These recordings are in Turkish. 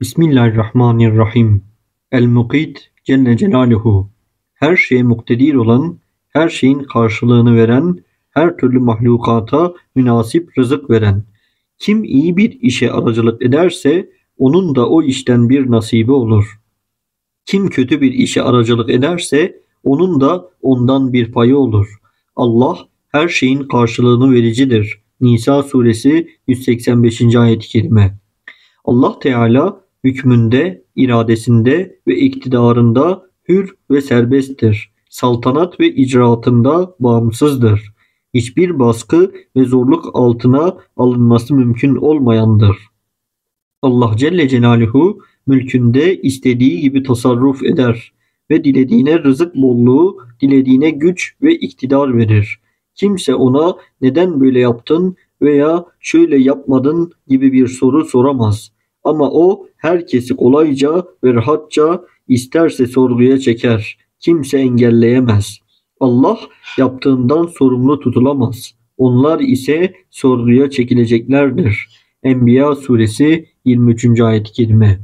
Bismillahirrahmanirrahim. El-Mukit Celle Celaluhu. Her şeye muktedir olan, her şeyin karşılığını veren, her türlü mahlukata münasip rızık veren. Kim iyi bir işe aracılık ederse onun da o işten bir nasibi olur. Kim kötü bir işe aracılık ederse onun da ondan bir payı olur. Allah her şeyin karşılığını vericidir. Nisa suresi 185. ayet-i kerime. Allah Teala hükmünde, iradesinde ve iktidarında hür ve serbesttir. Saltanat ve icraatında bağımsızdır. Hiçbir baskı ve zorluk altına alınması mümkün olmayandır. Allah Celle Celaluhu mülkünde istediği gibi tasarruf eder ve dilediğine rızık bolluğu, dilediğine güç ve iktidar verir. Kimse ona neden böyle yaptın veya şöyle yapmadın gibi bir soru soramaz. Ama o herkesi kolayca ve rahatça isterse sorguya çeker. Kimse engelleyemez. Allah yaptığından sorumlu tutulamaz. Onlar ise sorguya çekileceklerdir. Enbiya suresi 23. ayet-i kerime.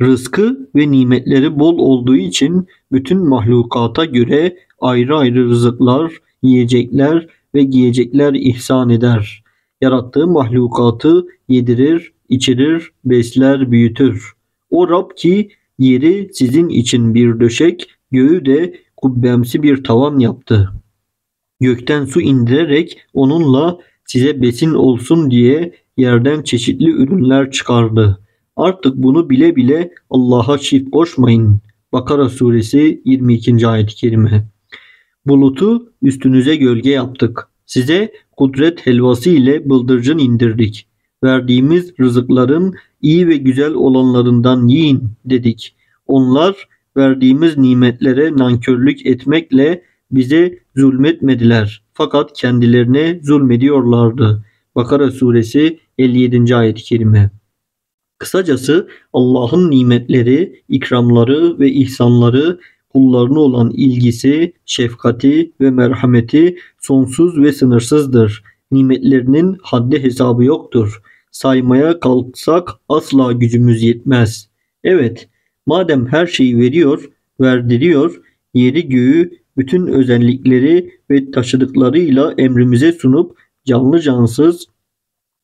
Rızkı ve nimetleri bol olduğu için bütün mahlukata göre ayrı ayrı rızıklar, yiyecekler ve giyecekler ihsan eder. Yarattığı mahlukatı yedirir, içirir, besler, büyütür. O Rab ki yeri sizin için bir döşek, göğü de kubbemsi bir tavan yaptı. Gökten su indirerek onunla size besin olsun diye yerden çeşitli ürünler çıkardı. Artık bunu bile bile Allah'a çift koşmayın. Bakara suresi 22. ayet-i kerime. Bulutu üstünüze gölge yaptık. Size kudret helvası ile bıldırcın indirdik. Verdiğimiz rızıkların iyi ve güzel olanlarından yiyin dedik. Onlar verdiğimiz nimetlere nankörlük etmekle bize zulmetmediler. Fakat kendilerine zulmediyorlardı. Bakara suresi 57. ayet-i kerime. Kısacası Allah'ın nimetleri, ikramları ve ihsanları kullarına olan ilgisi, şefkati ve merhameti sonsuz ve sınırsızdır. Nimetlerinin haddi hesabı yoktur. Saymaya kalksak asla gücümüz yetmez. Evet, madem her şeyi veriyor, verdiriyor, yeri göğü bütün özellikleri ve taşıdıklarıyla emrimize sunup canlı cansız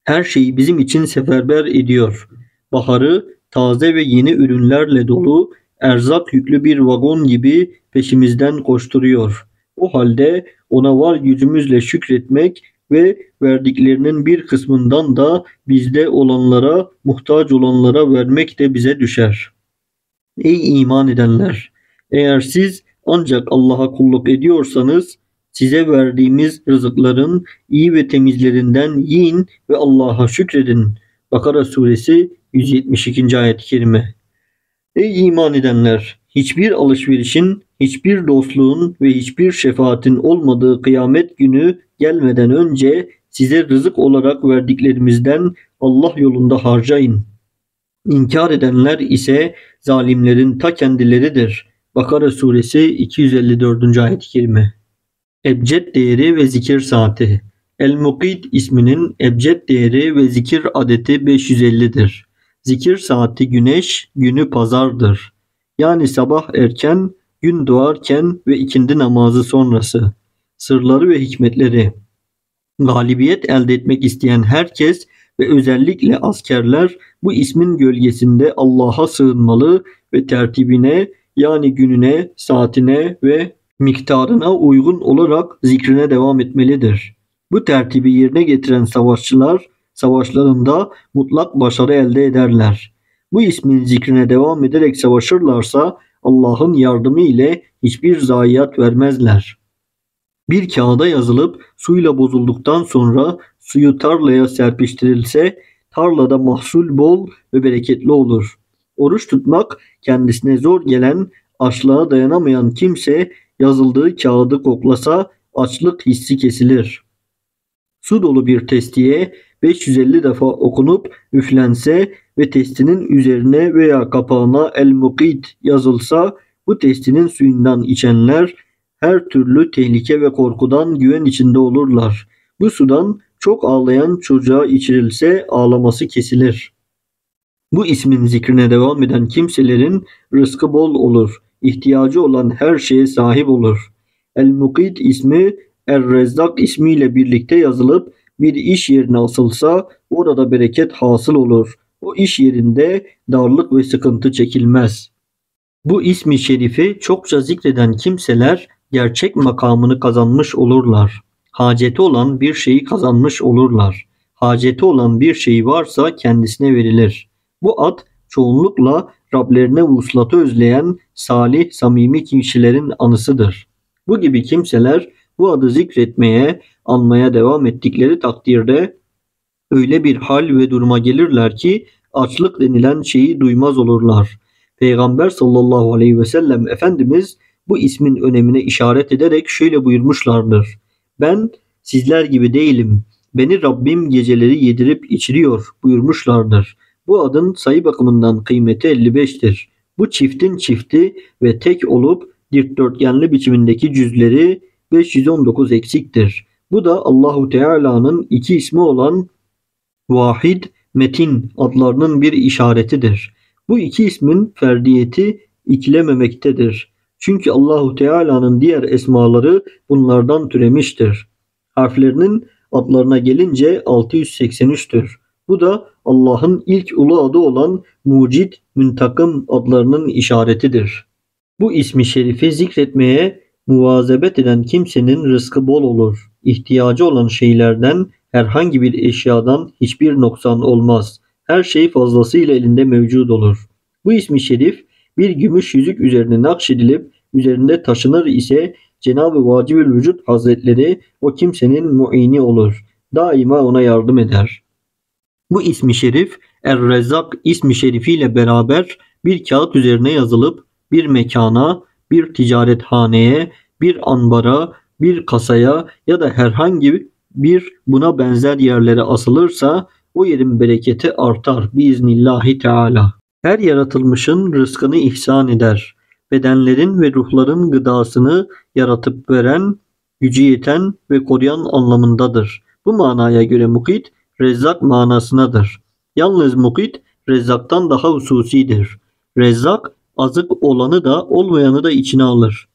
her şeyi bizim için seferber ediyor. Baharı taze ve yeni ürünlerle dolu erzak yüklü bir vagon gibi peşimizden koşturuyor. O halde ona var gücümüzle şükretmek ve verdiklerinin bir kısmından da bizde olanlara, muhtaç olanlara vermek de bize düşer. Ey iman edenler! Eğer siz ancak Allah'a kulluk ediyorsanız size verdiğimiz rızıkların iyi ve temizlerinden yiyin ve Allah'a şükredin. Bakara suresi 172. ayet-i kerime. Ey iman edenler! Hiçbir alışverişin, hiçbir dostluğun ve hiçbir şefaatin olmadığı kıyamet günü gelmeden önce size rızık olarak verdiklerimizden Allah yolunda harcayın. İnkar edenler ise zalimlerin ta kendileridir. Bakara suresi 254. ayet-i kerime. Ebced değeri ve zikir saati. El-Mukid isminin ebced değeri ve zikir adeti 550'dir. Zikir saati güneş, günü pazardır. Yani sabah erken, gün doğarken ve ikindi namazı sonrası. Sırları ve hikmetleri. Galibiyet elde etmek isteyen herkes ve özellikle askerler bu ismin gölgesinde Allah'a sığınmalı ve tertibine yani gününe, saatine ve miktarına uygun olarak zikrine devam etmelidir. Bu tertibi yerine getiren savaşçılar savaşlarında mutlak başarı elde ederler. Bu ismin zikrine devam ederek savaşırlarsa Allah'ın yardımı ile hiçbir zayiat vermezler. Bir kağıda yazılıp suyla bozulduktan sonra suyu tarlaya serpiştirilse tarlada mahsul bol ve bereketli olur. Oruç tutmak kendisine zor gelen, açlığa dayanamayan kimse yazıldığı kağıdı koklasa açlık hissi kesilir. Su dolu bir testiye 550 defa okunup üflense ve testinin üzerine veya kapağına el mukit yazılsa bu testinin suyundan içenler her türlü tehlike ve korkudan güven içinde olurlar. Bu sudan çok ağlayan çocuğa içirilse ağlaması kesilir. Bu ismin zikrine devam eden kimselerin rızkı bol olur. ihtiyacı olan her şeye sahip olur. El-Mukit ismi Er-Rezzak ismiyle birlikte yazılıp bir iş yerine asılsa orada bereket hasıl olur. O iş yerinde darlık ve sıkıntı çekilmez. Bu ismi şerifi çokça zikreden kimseler gerçek makamını kazanmış olurlar. Haceti olan bir şeyi kazanmış olurlar. Haceti olan bir şey varsa kendisine verilir. Bu ad çoğunlukla Rablerine vuslatı özleyen salih, samimi kişilerin anısıdır. Bu gibi kimseler bu adı zikretmeye, anmaya devam ettikleri takdirde öyle bir hal ve duruma gelirler ki açlık denilen şeyi duymaz olurlar. Peygamber sallallahu aleyhi ve sellem Efendimiz bu ismin önemine işaret ederek şöyle buyurmuşlardır. Ben sizler gibi değilim. Beni Rabbim geceleri yedirip içiriyor buyurmuşlardır. Bu adın sayı bakımından kıymeti 55'tir. Bu çiftin çifti ve tek olup dikdörtgenli biçimindeki cüzleri 519 eksiktir. Bu da Allahu Teala'nın iki ismi olan Vahid, Metin adlarının bir işaretidir. Bu iki ismin ferdiyeti ikilememektedir. Çünkü Allahu Teala'nın diğer esmaları bunlardan türemiştir. Harflerinin adlarına gelince 683'tür. Bu da Allah'ın ilk ulu adı olan Mucid, Müntakım adlarının işaretidir. Bu ismi şerifi zikretmeye muvazebet eden kimsenin rızkı bol olur. İhtiyacı olan şeylerden herhangi bir eşyadan hiçbir noksan olmaz. Her şey fazlasıyla elinde mevcud olur. Bu ismi şerif bir gümüş yüzük üzerine nakşedilip üzerinde taşınır ise Cenab-ı Vacibül Vücut Hazretleri o kimsenin muini olur. Daima ona yardım eder. Bu ismi şerif Er-Rezzak ismi şerifiyle beraber bir kağıt üzerine yazılıp bir mekana, bir ticarethaneye, bir anbara, bir kasaya ya da herhangi bir buna benzer yerlere asılırsa o yerin bereketi artar biiznillahi teala. Her yaratılmışın rızkını ihsan eder. Bedenlerin ve ruhların gıdasını yaratıp veren, gücü yeten ve koruyan anlamındadır. Bu manaya göre mukit, rezzak manasınadır. Yalnız mukit, rezzaktan daha hususidir. Rezzak, azık olanı da olmayanı da içine alır.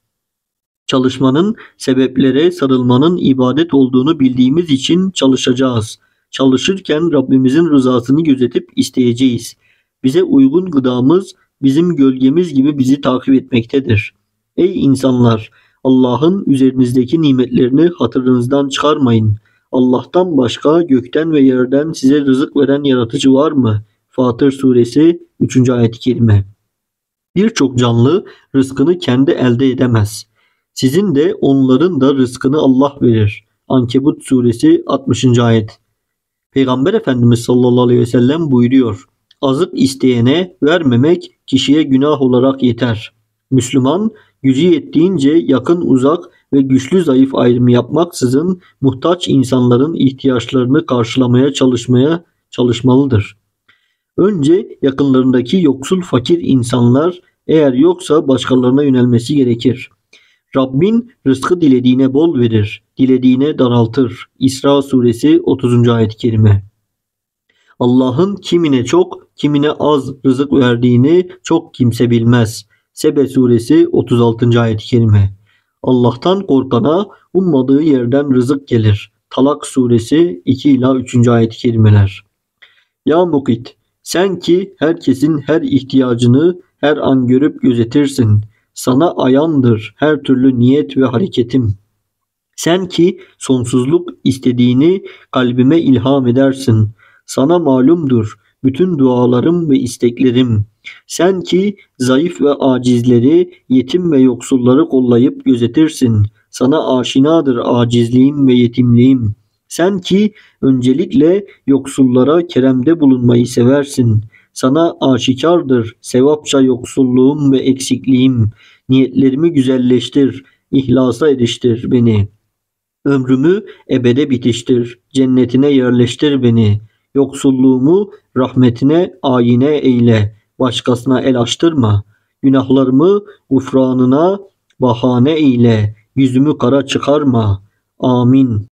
Çalışmanın sebeplere sarılmanın ibadet olduğunu bildiğimiz için çalışacağız. Çalışırken Rabbimizin rızasını gözetip isteyeceğiz. Bize uygun gıdamız bizim gölgemiz gibi bizi takip etmektedir. Ey insanlar! Allah'ın üzerinizdeki nimetlerini hatırınızdan çıkarmayın. Allah'tan başka gökten ve yerden size rızık veren yaratıcı var mı? Fatır suresi 3. ayet-i kerime. Birçok canlı rızkını kendi elde edemez. Sizin de onların da rızkını Allah verir. Ankebut suresi 60. ayet. Peygamber Efendimiz sallallahu aleyhi ve sellem buyuruyor. Azık isteyene vermemek kişiye günah olarak yeter. Müslüman gücü yettiğince yakın uzak ve güçlü zayıf ayrımı yapmaksızın muhtaç insanların ihtiyaçlarını karşılamaya çalışmaya çalışmalıdır. Önce yakınlarındaki yoksul fakir insanlar eğer yoksa başkalarına yönelmesi gerekir. Rabbin rızkı dilediğine bol verir, dilediğine daraltır. İsra suresi 30. ayet-i kerime. Allah'ın kimine çok, kimine az rızık verdiğini çok kimse bilmez. Sebe suresi 36. ayet-i kerime. Allah'tan korkana ummadığı yerden rızık gelir. Talak suresi 2 ila 3. ayet-i kerimeler. Ya Mukit, sen ki herkesin her ihtiyacını her an görüp gözetirsin. Sana ayandır her türlü niyet ve hareketim. Sen ki sonsuzluk istediğini kalbime ilham edersin. Sana malumdur bütün dualarım ve isteklerim. Sen ki zayıf ve acizleri, yetim ve yoksulları kollayıp gözetirsin. Sana aşinadır acizliğim ve yetimliğim. Sen ki öncelikle yoksullara keremde bulunmayı seversin. Sana aşikardır sevapça yoksulluğum ve eksikliğim. Niyetlerimi güzelleştir, ihlasa eriştir beni. Ömrümü ebede bitiştir, cennetine yerleştir beni. Yoksulluğumu rahmetine ayine eyle, başkasına el açtırma. Günahlarımı gufranına bahane eyle, yüzümü kara çıkarma. Amin.